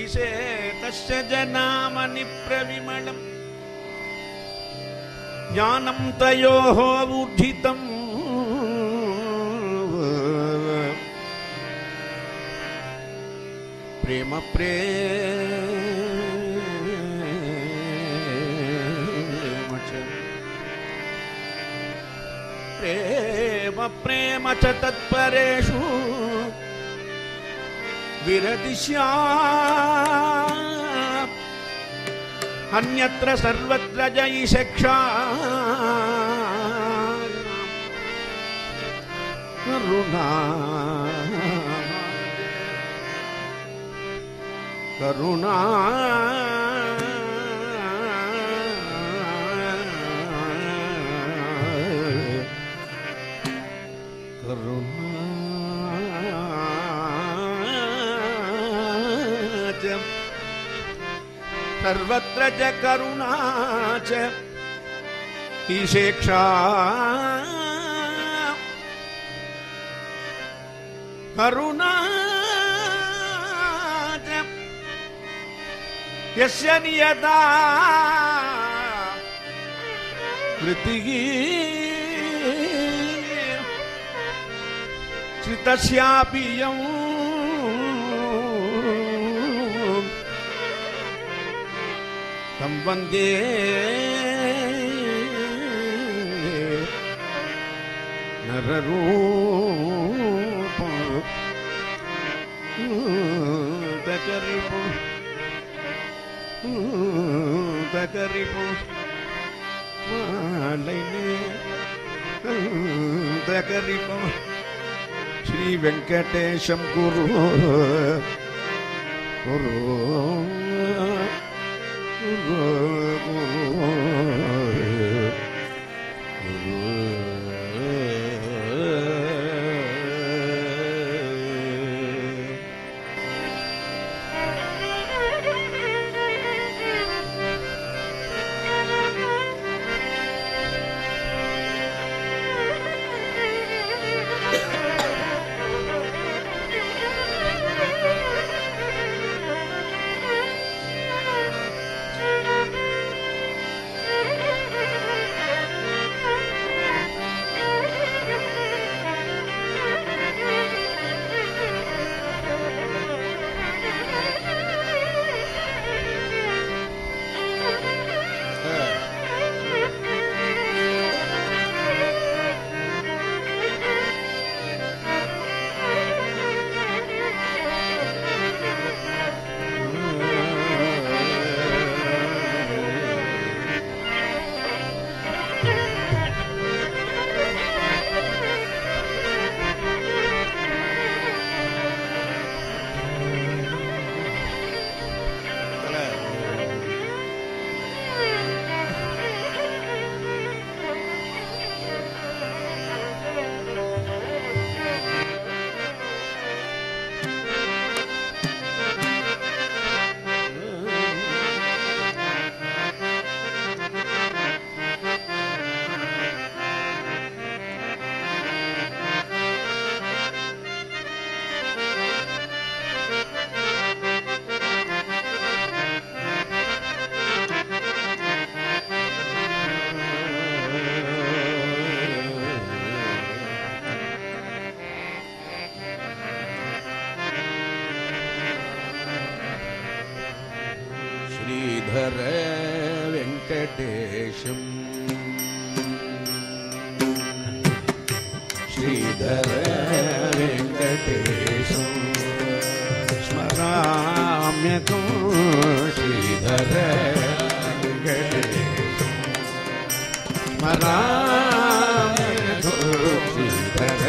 विशेतस्य जनामनि प्रविमलम्। ज्ञानं तयोः ऊर्जितम् प्रेम प्रेम च प्रेम प्रेम च तत्परेषु। विरदिश्या अन्यत्र सर्वत्र जयि करुणा। करुणा। सर्वत्र च करुणा च। ईशेक्षा करुणा च। यस्य नियता। कृतिः श्रितस्यापि यौ தம் வந்தே நரரூபம் தகரிப்பு தகரிப்பு மாலைனே தகரிப்பம் ஸ்ரீ வெங்கடேசம் குரு குரு कुरु कुरु श्रीधर वेङ्कटेशम् स्मराम्यको श्रीधर वेङ्कटेशम् स्मराम्यको श्रीधर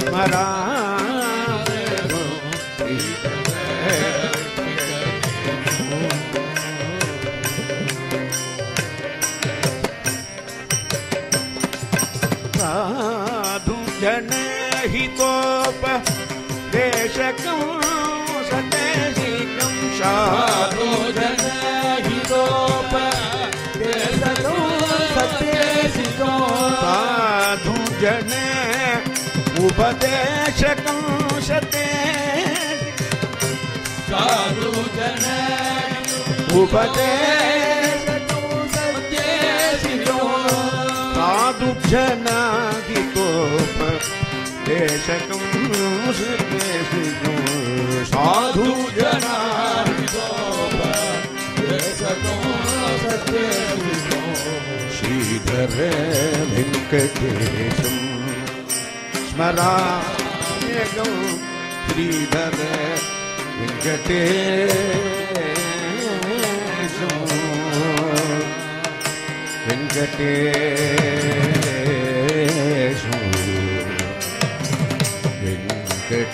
स्मराम्यको साधु जनहितोप देशकं सदेशिकं साधु जनहितोप देशतो सत्यसितो साधु जन, उपदेशकं उपदेशते साधु जन उपदेशतो सिद्धेशितो साधु जना श्रीधर वेङ्कटेशं स्मराम्यगं श्रीधर वेङ्कटेशं।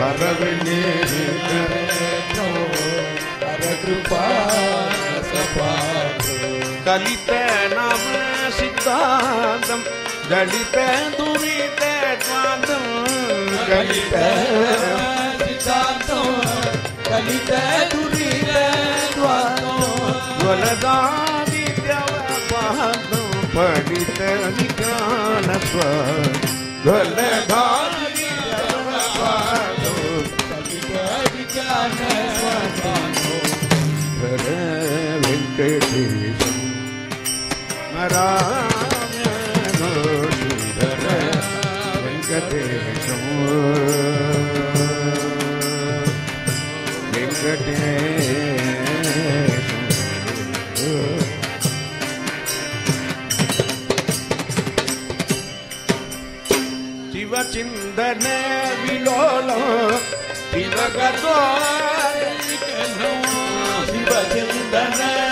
हर विनिहित नेत्रं हर कृपारसपालु हर विनिहित कलित नाम सिद्धान्तं दलित दुरित द्वान्दं कलित कलित दुरीत द्वारो ज्वलदादित्यवपादं पठित विज्ञानस्व ज्वलदादित्यवपादं वेङ्कटेशं स्मराम्य श्रीधर वेङ्कटेशं वेङ्कटेशं शिवचिन्दन विलोलो शिवगतो शिवचिन्दन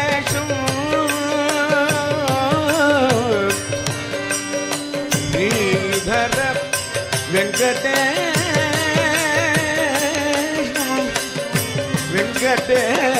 वेङ्कटेशं वेङ्कटेशं